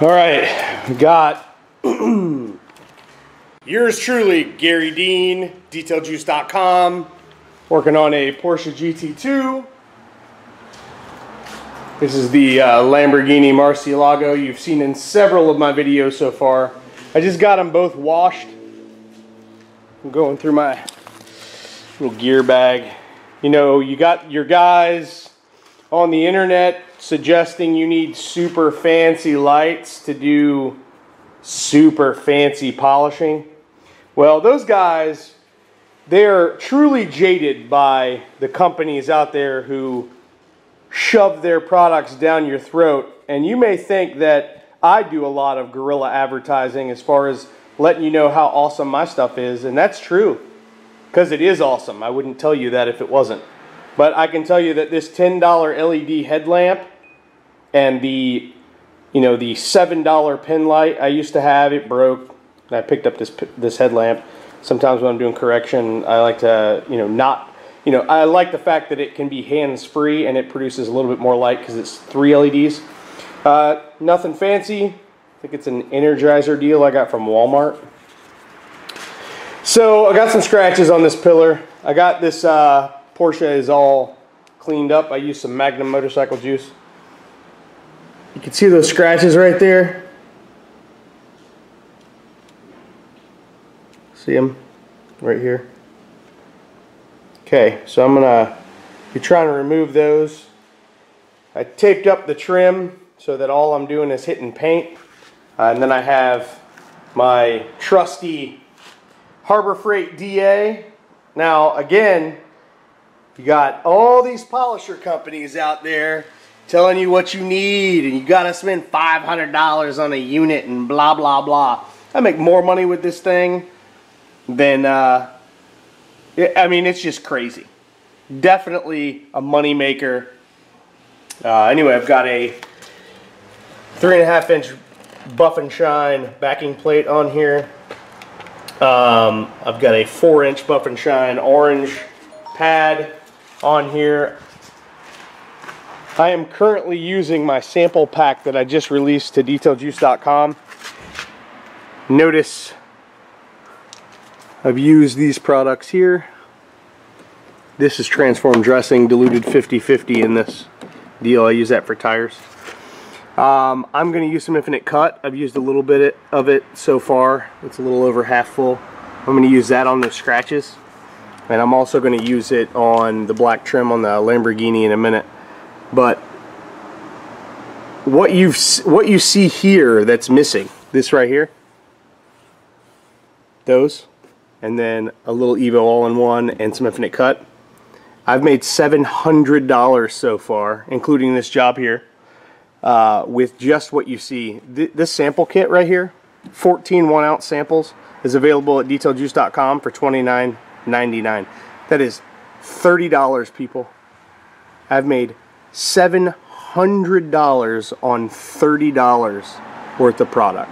All right, we got yours truly, Garry Dean, DetailJuice.com, working on a Porsche GT2. This is the uh, Lamborghini Murcielago you've seen in several of my videos so far. I just got them both washed. I'm going through my little gear bag. You know, you got your guys on the internet suggesting you need super fancy lights to do super fancy polishing. Well, those guys, they're truly jaded by the companies out there who shove their products down your throat. And you may think that I do a lot of guerrilla advertising as far as letting you know how awesome my stuff is. And that's true because it is awesome. I wouldn't tell you that if it wasn't. But I can tell you that this $10 LED headlamp and the you know the $7 pin light I used to have, it broke. I picked up this this headlamp. Sometimes when I'm doing correction, I like to, you know, not you know, I like the fact that it can be hands-free and it produces a little bit more light because it's three LEDs. Uh, nothing fancy. I think it's an Energizer deal I got from Walmart. So I got some scratches on this pillar. I got this uh, Porsche is all cleaned up. I used some Magnum motorcycle juice. You can see those scratches right there. See them right here. Okay, so I'm gonna be trying to remove those. I taped up the trim so that all I'm doing is hitting paint. Uh, and then I have my trusty Harbor Freight DA. Now, again, you got all these polisher companies out there telling you what you need and you got to spend $500 on a unit and blah, blah, blah. I make more money with this thing than uh, I mean, it's just crazy. Definitely a money maker. Uh, anyway, I've got a three and a half inch buff and shine backing plate on here. Um, I've got a four inch buff and shine orange pad on here. I am currently using my sample pack that I just released to detailjuice.com. Notice I've used these products here. This is transformed dressing, diluted 50-50 in this deal. I use that for tires. Um, I'm going to use some Infinite Cut. I've used a little bit of it so far. It's a little over half full. I'm going to use that on those scratches. And I'm also going to use it on the black trim on the Lamborghini in a minute. But what you what you see here that's missing, this right here, those, and then a little Evo all-in-one and some Infinite Cut. I've made $700 so far, including this job here, uh, with just what you see. Th this sample kit right here, 14 one ounce samples, is available at detailjuice.com for $29.99. That is $30, people. I've made $700 on $30 worth of product.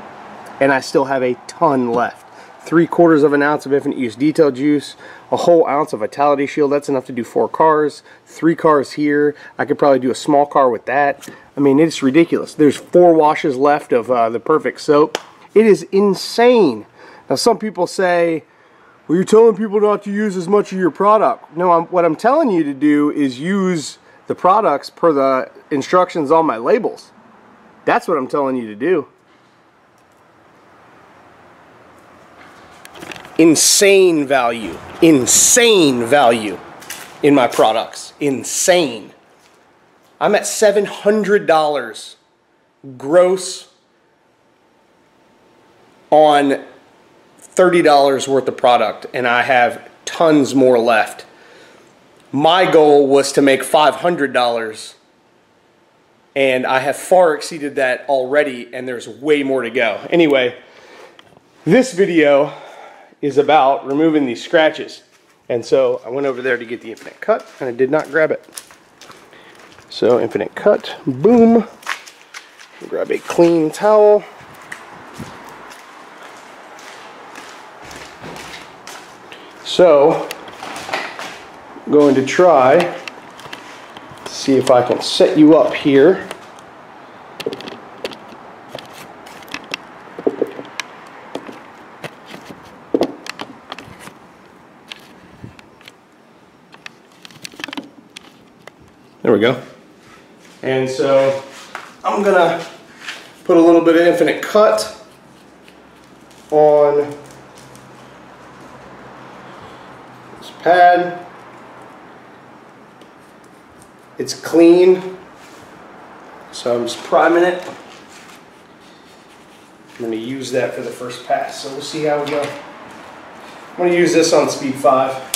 And I still have a ton left three quarters of an ounce of infinite use detail juice, a whole ounce of vitality shield. That's enough to do four cars, three cars here. I could probably do a small car with that. I mean, it's ridiculous. There's four washes left of uh, the perfect soap. It is insane. Now, some people say, well, you're telling people not to use as much of your product. No, I'm, what I'm telling you to do is use the products per the instructions on my labels. That's what I'm telling you to do. insane value, insane value in my products. Insane. I'm at $700 gross on $30 worth of product, and I have tons more left. My goal was to make $500, and I have far exceeded that already, and there's way more to go. Anyway, this video is about removing these scratches. And so I went over there to get the infinite cut and I did not grab it. So infinite cut, boom. Grab a clean towel. So, I'm going to try see if I can set you up here. There we go. And so I'm gonna put a little bit of infinite cut pad. It's clean, so I'm just priming it. I'm going to use that for the first pass, so we'll see how we go. I'm going to use this on speed 5.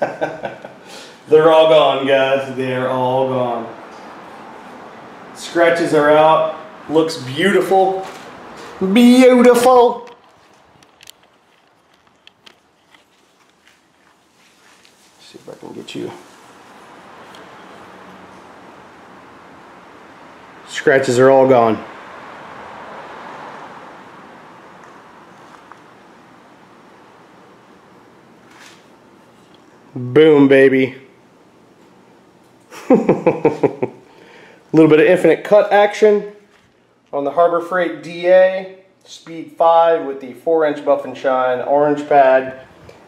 They're all gone, guys. They're all gone. Scratches are out. Looks beautiful. Beautiful. See if I can get you. Scratches are all gone. Boom, baby. A little bit of infinite cut action on the Harbor Freight DA Speed 5 with the 4 inch buff and shine orange pad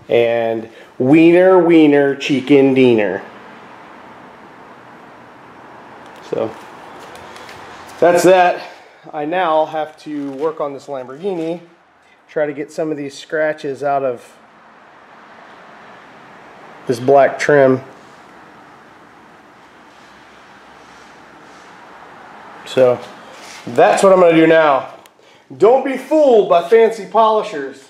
and Wiener Wiener Chicken Diener. So that's that. I now have to work on this Lamborghini, try to get some of these scratches out of this black trim. So that's what I'm going to do now. Don't be fooled by fancy polishers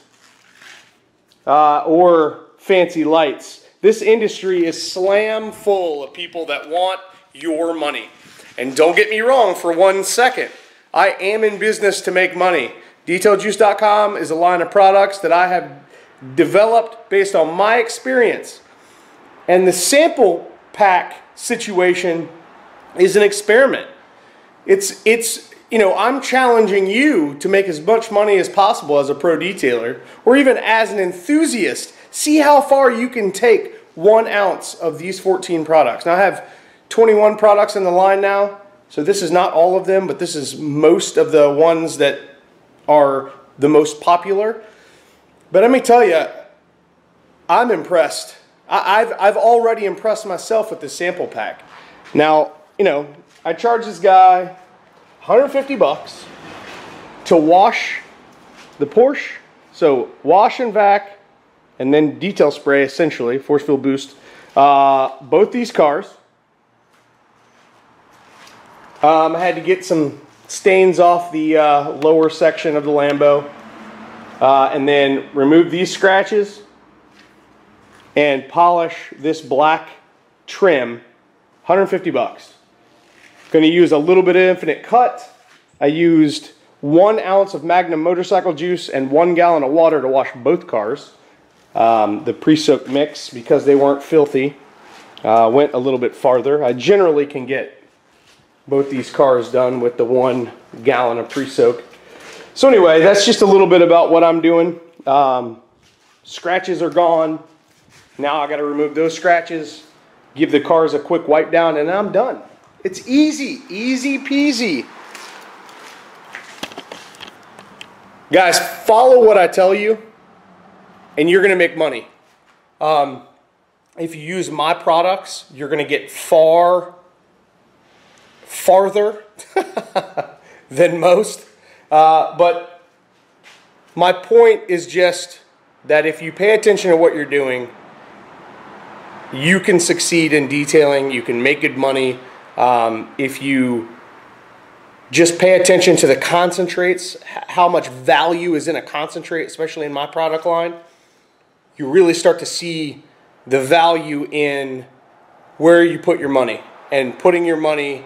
uh, or fancy lights. This industry is slam full of people that want your money. And don't get me wrong for one second. I am in business to make money. DetailJuice.com is a line of products that I have developed based on my experience. And the sample pack situation is an experiment. It's, it's, you know, I'm challenging you to make as much money as possible as a pro detailer or even as an enthusiast. See how far you can take one ounce of these 14 products. Now I have 21 products in the line now. So this is not all of them, but this is most of the ones that are the most popular. But let me tell you, I'm impressed I, have I've already impressed myself with this sample pack. Now, you know, I charge this guy 150 bucks to wash the Porsche. So wash and vac, and then detail spray, essentially, force field boost, uh, both these cars. Um, I had to get some stains off the uh, lower section of the Lambo, uh, and then remove these scratches and polish this black trim, 150 bucks. Going to use a little bit of infinite cut. I used one ounce of Magnum motorcycle juice and one gallon of water to wash both cars. Um, the pre-soaked mix, because they weren't filthy, uh, went a little bit farther. I generally can get both these cars done with the one gallon of pre-soak. So anyway, that's just a little bit about what I'm doing. Um, scratches are gone. Now I got to remove those scratches, give the cars a quick wipe down, and I'm done. It's easy, easy peasy. Guys, follow what I tell you, and you're going to make money. Um, if you use my products, you're going to get far farther than most. Uh, but my point is just that if you pay attention to what you're doing, you can succeed in detailing, you can make good money um, if you just pay attention to the concentrates, how much value is in a concentrate, especially in my product line. You really start to see the value in where you put your money and putting your money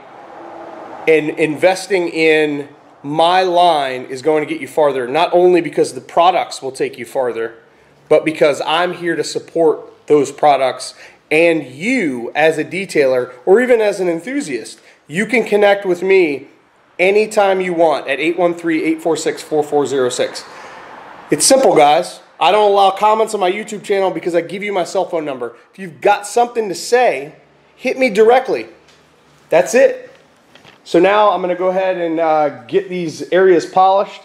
And investing in my line is going to get you farther, not only because the products will take you farther, but because I'm here to support those products and you as a detailer or even as an enthusiast. You can connect with me anytime you want at 813-846-4406. It's simple, guys. I don't allow comments on my YouTube channel because I give you my cell phone number. If you've got something to say, hit me directly. That's it. So now I'm going to go ahead and uh, get these areas polished,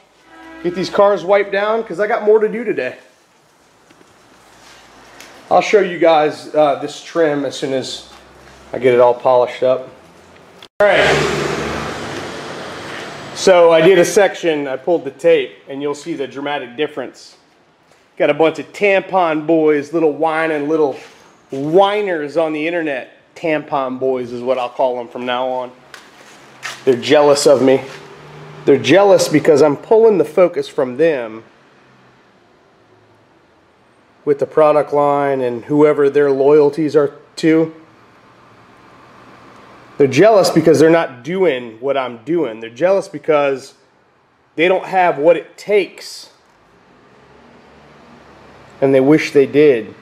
get these cars wiped down because I got more to do today. I'll show you guys uh, this trim as soon as I get it all polished up. All right. So I did a section, I pulled the tape, and you'll see the dramatic difference. Got a bunch of tampon boys, little whining little whiners on the internet. Tampon boys is what I'll call them from now on. They're jealous of me. They're jealous because I'm pulling the focus from them with the product line and whoever their loyalties are to. They're jealous because they're not doing what I'm doing. They're jealous because they don't have what it takes and they wish they did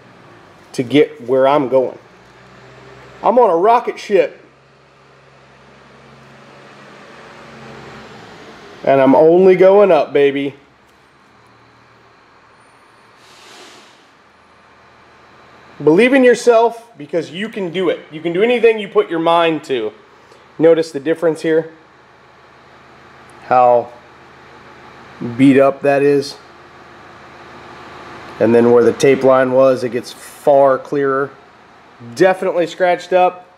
to get where I'm going. I'm on a rocket ship And I'm only going up, baby. Believe in yourself because you can do it. You can do anything you put your mind to. Notice the difference here? How beat up that is. And then where the tape line was, it gets far clearer. Definitely scratched up,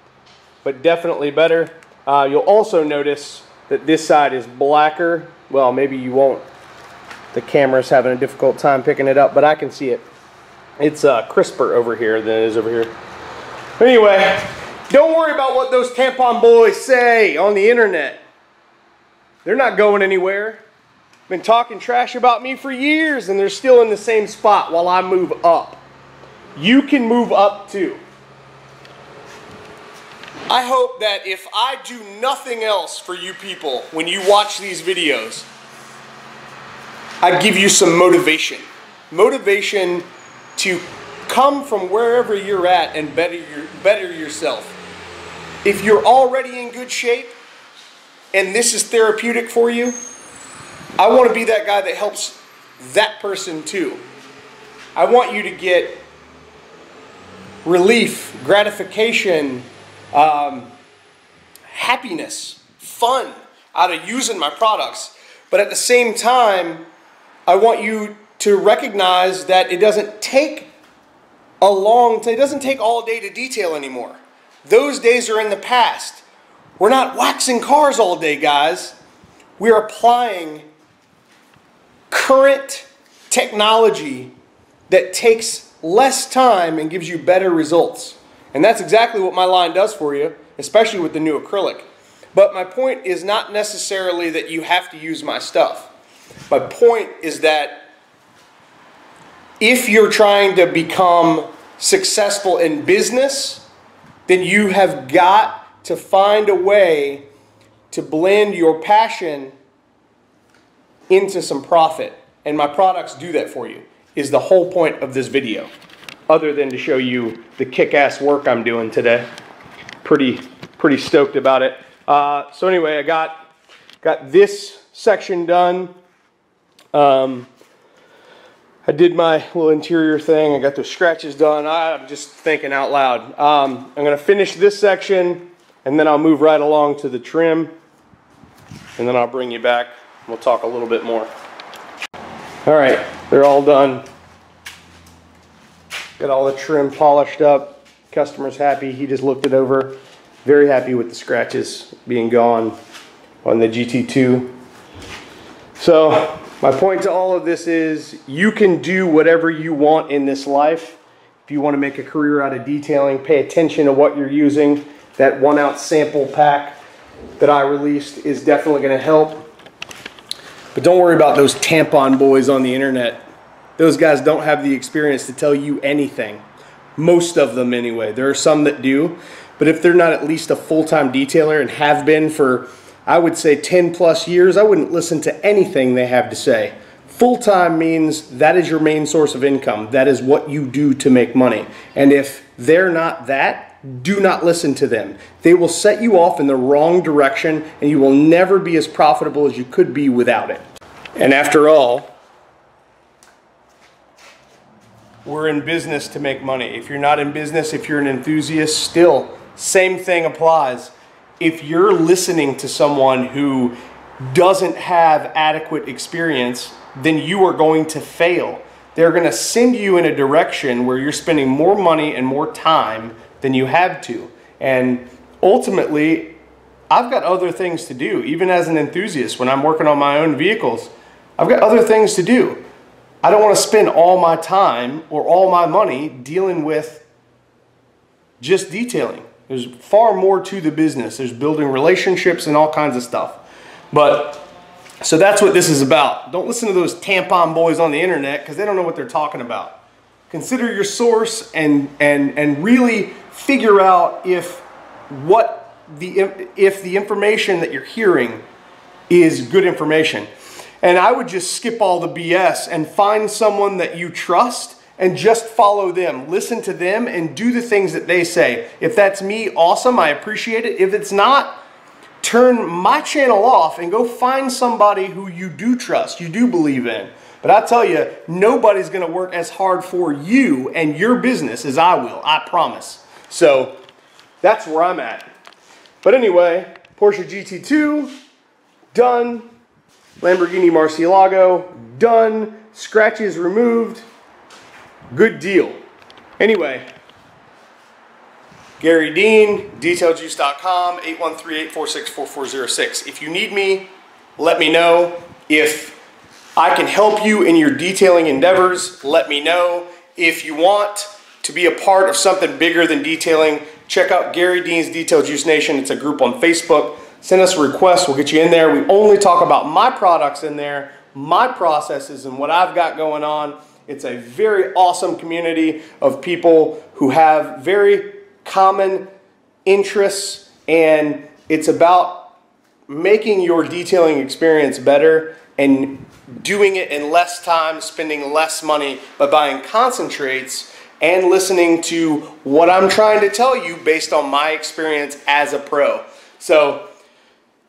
but definitely better. Uh, you'll also notice that this side is blacker. Well, maybe you won't. The camera's having a difficult time picking it up, but I can see it. It's uh, crisper over here than it is over here. Anyway, don't worry about what those tampon boys say on the internet. They're not going anywhere. Been talking trash about me for years and they're still in the same spot while I move up. You can move up too. I hope that if I do nothing else for you people when you watch these videos, I give you some motivation. Motivation to come from wherever you're at and better, your, better yourself. If you're already in good shape and this is therapeutic for you, I want to be that guy that helps that person too. I want you to get relief, gratification, um, happiness, fun out of using my products. But at the same time, I want you to recognize that it doesn't take a long it doesn't take all day to detail anymore. Those days are in the past. We're not waxing cars all day, guys. We're applying current technology that takes less time and gives you better results. And that's exactly what my line does for you, especially with the new acrylic. But my point is not necessarily that you have to use my stuff. My point is that if you're trying to become successful in business, then you have got to find a way to blend your passion into some profit. And my products do that for you, is the whole point of this video other than to show you the kick-ass work I'm doing today. Pretty, pretty stoked about it. Uh, so anyway, I got, got this section done. Um, I did my little interior thing. I got those scratches done. I'm just thinking out loud. Um, I'm going to finish this section and then I'll move right along to the trim and then I'll bring you back. We'll talk a little bit more. All right, they're all done. Got all the trim polished up. Customer's happy. He just looked it over. Very happy with the scratches being gone on the GT2. So my point to all of this is you can do whatever you want in this life. If you want to make a career out of detailing, pay attention to what you're using. That one ounce sample pack that I released is definitely going to help. But don't worry about those tampon boys on the internet. Those guys don't have the experience to tell you anything. Most of them, anyway. There are some that do. But if they're not at least a full time detailer and have been for I would say 10 plus years, I wouldn't listen to anything they have to say. Full time means that is your main source of income. That is what you do to make money. And if they're not that, do not listen to them. They will set you off in the wrong direction and you will never be as profitable as you could be without it. And after all, we're in business to make money. If you're not in business, if you're an enthusiast, still, same thing applies. If you're listening to someone who doesn't have adequate experience, then you are going to fail. They're going to send you in a direction where you're spending more money and more time than you have to. And ultimately, I've got other things to do. Even as an enthusiast, when I'm working on my own vehicles, I've got other things to do. I don't want to spend all my time or all my money dealing with just detailing. There's far more to the business. There's building relationships and all kinds of stuff. But so that's what this is about. Don't listen to those tampon boys on the internet because they don't know what they're talking about. Consider your source and and and really figure out if what the if the information that you're hearing is good information. And I would just skip all the BS and find someone that you trust and just follow them. Listen to them and do the things that they say. If that's me, awesome. I appreciate it. If it's not, turn my channel off and go find somebody who you do trust, you do believe in. But I tell you, nobody's going to work as hard for you and your business as I will. I promise. So that's where I'm at. But anyway, Porsche GT2, done. Lamborghini Murcielago, done. Scratches removed. Good deal. Anyway, Garry Dean, detailjuice.com, 813-846-4406. If you need me, let me know. If I can help you in your detailing endeavors, let me know. If you want to be a part of something bigger than detailing, check out Garry Dean's Detail Juice Nation. It's a group on Facebook. Send us a request. We'll get you in there. We only talk about my products in there, my processes, and what I've got going on. It's a very awesome community of people who have very common interests, and it's about making your detailing experience better and doing it in less time, spending less money by buying concentrates and listening to what I'm trying to tell you based on my experience as a pro. So,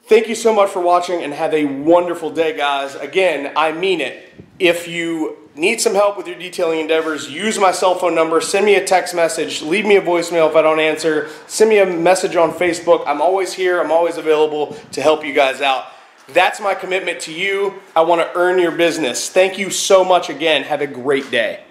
thank you so much for watching and have a wonderful day, guys. Again, I mean it. If you need some help with your detailing endeavors, use my cell phone number, send me a text message, leave me a voicemail if I don't answer, send me a message on Facebook. I'm always here, I'm always available to help you guys out. That's my commitment to you. I want to earn your business. Thank you so much again. Have a great day.